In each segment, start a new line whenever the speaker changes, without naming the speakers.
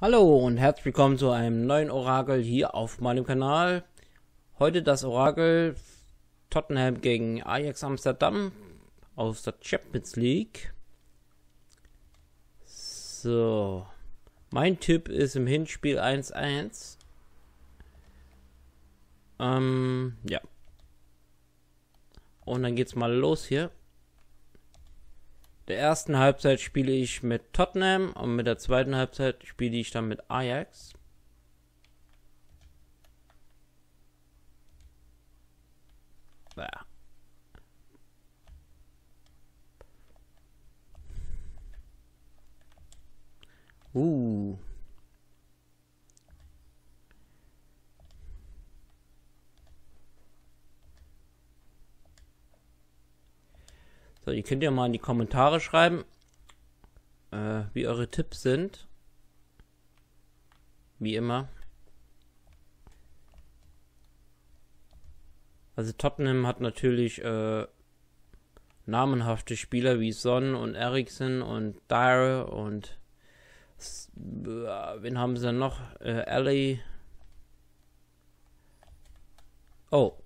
Hallo und herzlich willkommen zu einem neuen Orakel hier auf meinem Kanal. Heute das Orakel Tottenham gegen Ajax Amsterdam aus der Champions League. So, mein Tipp ist im Hinspiel 1-1. Ähm, ja. Und dann geht's mal los hier der ersten Halbzeit spiele ich mit Tottenham und mit der zweiten Halbzeit spiele ich dann mit Ajax. Ja. Uh. So, ihr könnt ja mal in die Kommentare schreiben, äh, wie eure Tipps sind. Wie immer. Also Tottenham hat natürlich äh, namenhafte Spieler wie Son und Eriksen und Dyer und äh, wen haben sie noch? Äh, Alley. Oh.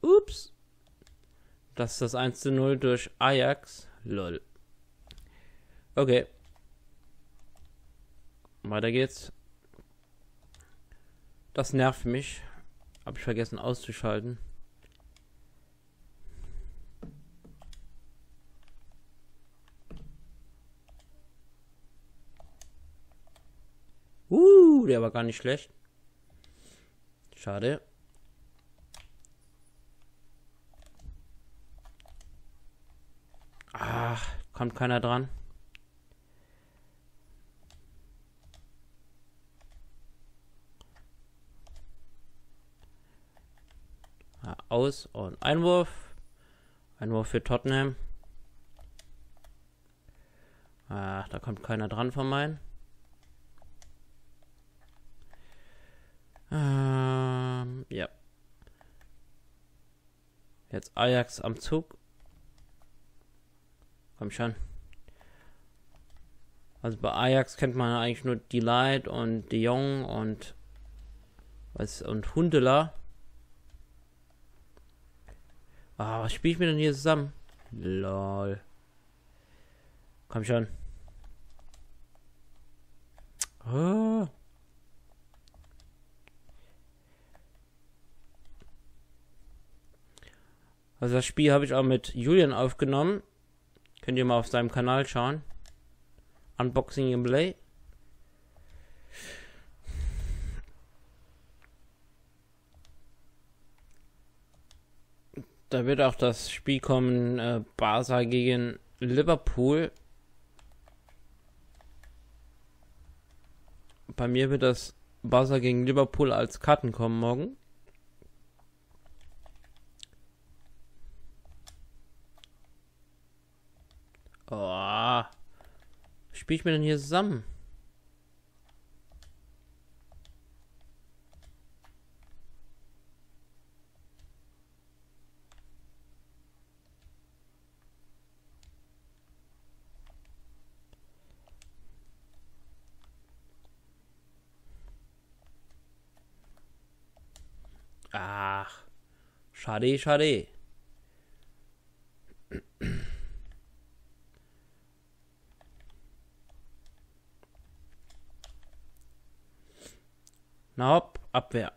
Ups. Das ist das 1 zu 0 durch Ajax. Lol. Okay. Weiter geht's. Das nervt mich. Hab ich vergessen auszuschalten. Uh, der war gar nicht schlecht. Schade. Kommt keiner dran. aus und Einwurf. Einwurf für Tottenham. Ach, da kommt keiner dran von meinen. Ähm, ja. Jetzt Ajax am Zug. Komm schon. Also bei Ajax kennt man eigentlich nur die Light und De Jong und was und Hundela. Ah, was spiele ich mir denn hier zusammen? Lol. Komm schon. Oh. Also das Spiel habe ich auch mit Julian aufgenommen. Könnt ihr mal auf seinem Kanal schauen. Unboxing Gameplay. Da wird auch das Spiel kommen, äh, Barca gegen Liverpool. Bei mir wird das Barca gegen Liverpool als Karten kommen morgen. Oh. Spiel ich mir denn hier zusammen? Ach, schade, schade. Na hopp, Abwehr.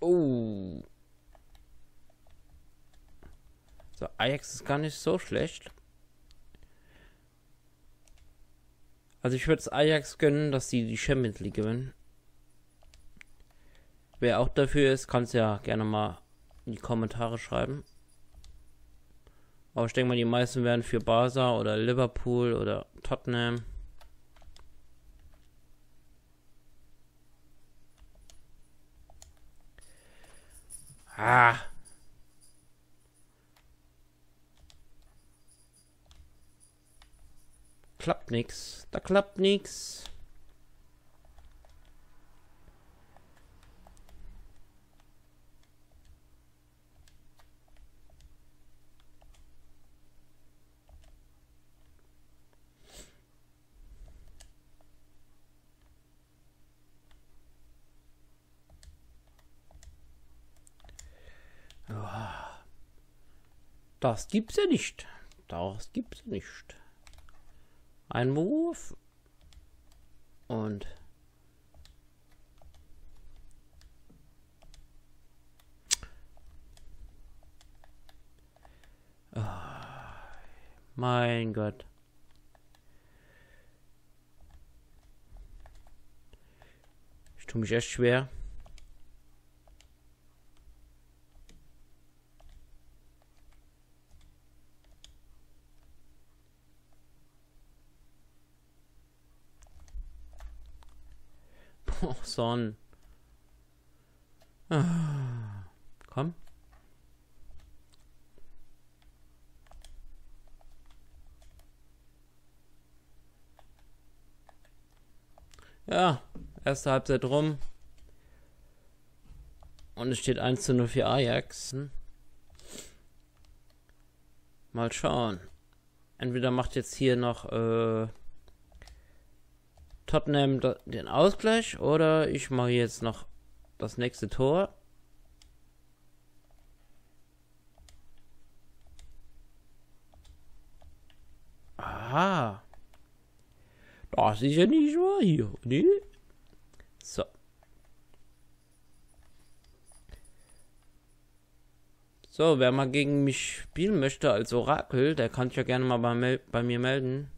Oh. So, Ajax ist gar nicht so schlecht. Also ich würde es Ajax gönnen, dass sie die Champions League gewinnen. Wer auch dafür ist, kann es ja gerne mal in die Kommentare schreiben. Aber ich denke mal, die meisten werden für Barca oder Liverpool oder Tottenham. Ah. Klappt nix. Da klappt nix. Das gibt's ja nicht. Das gibt's ja nicht. Ein Wurf. Und oh, mein Gott. Ich tue mich echt schwer. Oh, Son. Ah, komm. Ja, erste Halbzeit rum. Und es steht 1 zu 0 für Ajax. Hm? Mal schauen. Entweder macht jetzt hier noch äh, Tottenham den Ausgleich oder ich mache jetzt noch das nächste Tor. Aha. Das ist ja nicht wahr hier, ne? So. So, wer mal gegen mich spielen möchte als Orakel, der kann sich ja gerne mal bei, bei mir melden.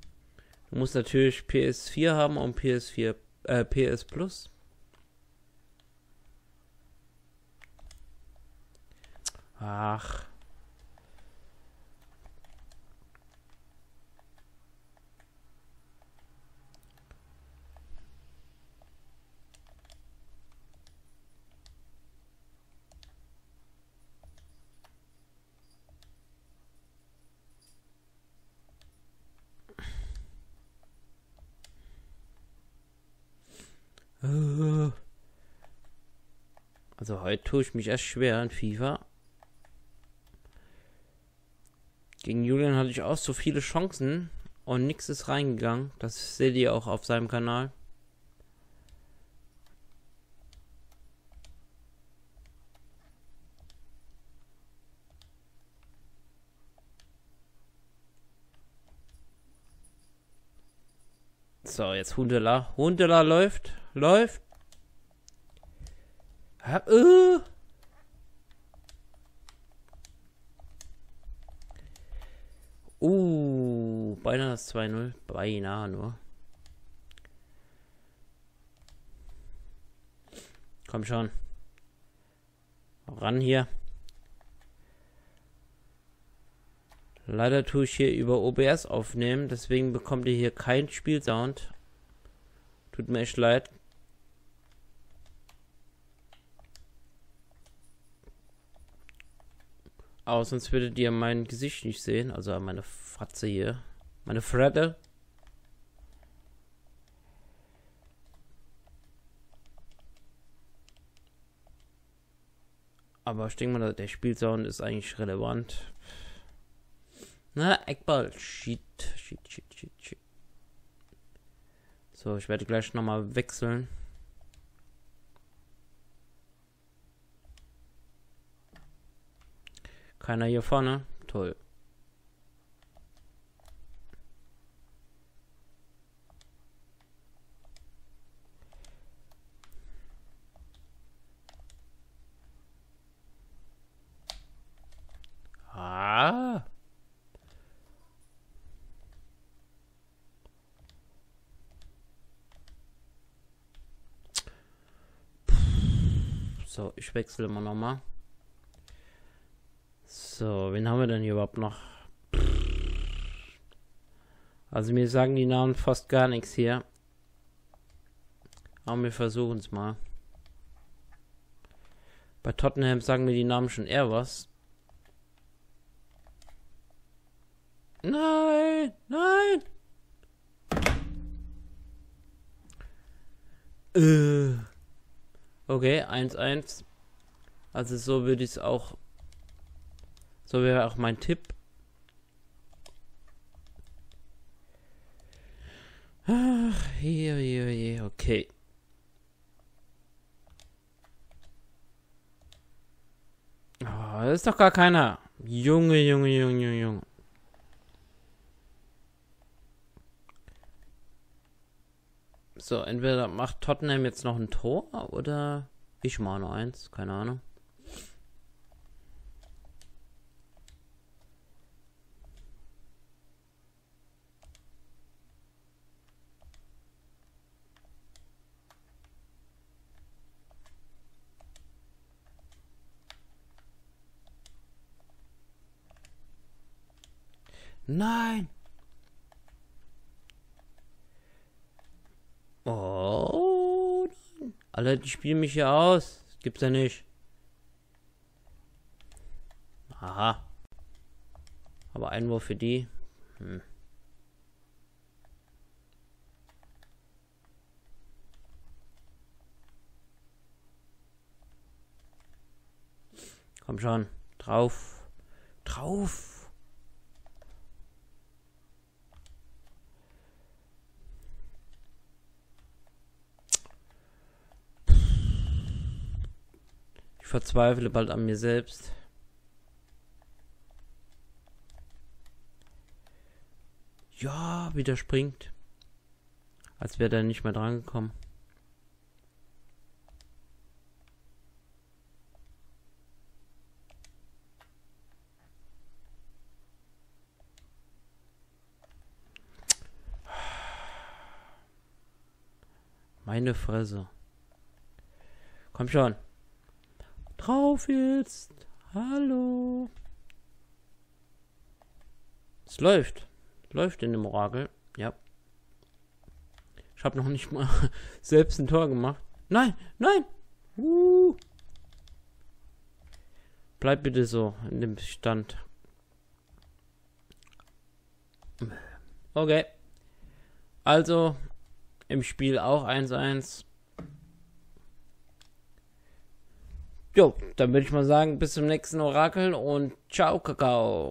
Du musst natürlich PS4 haben und PS4, äh, PS Plus. Ach. Also heute tue ich mich erst schwer in FIFA. Gegen Julian hatte ich auch so viele Chancen und nichts ist reingegangen. Das seht ihr auch auf seinem Kanal. So, jetzt Hundela. Hundela läuft. Läuft. Ha, uh. Uh, beinahe das 2-0. Beinahe nur. Komm schon. Ran hier. Leider tue ich hier über OBS aufnehmen, deswegen bekommt ihr hier keinen Spielsound. Tut mir echt leid. Aber sonst würdet ihr mein Gesicht nicht sehen, also meine Fratze hier. Meine Fredde. Aber ich denke mal, der Spielsound ist eigentlich relevant. Na, Eckball. Shit, shit, shit, shit, shit. So, ich werde gleich nochmal wechseln. Keiner hier vorne. Toll. Ah. So, ich wechsle immer noch mal. So, wen haben wir denn hier überhaupt noch? Also mir sagen die Namen fast gar nichts hier. Aber wir versuchen es mal. Bei Tottenham sagen mir die Namen schon eher was. Nein, nein. Äh. Okay, 1-1. Also so würde ich es auch so wäre auch mein Tipp. Ach, hier, hier, hier, okay. Oh, das ist doch gar keiner. Junge, Junge, Junge, Junge. So, entweder macht Tottenham jetzt noch ein Tor oder ich mal noch eins, keine Ahnung. Nein! Oh, nein. Alle, die spielen mich hier aus. Das gibt's ja nicht. Aha. Aber Einwurf für die. Hm. Komm schon. Drauf. Drauf. Ich verzweifle bald an mir selbst. Ja, wieder springt. Als wäre er nicht mehr drangekommen. Meine Fresse. Komm schon. Drauf jetzt. Hallo. Es läuft. Läuft in dem Orakel. Ja. Ich habe noch nicht mal selbst ein Tor gemacht. Nein, nein. Uh. Bleib bitte so in dem Stand. Okay. Also im Spiel auch 1-1. Jo, dann würde ich mal sagen, bis zum nächsten Orakel und ciao, Kakao.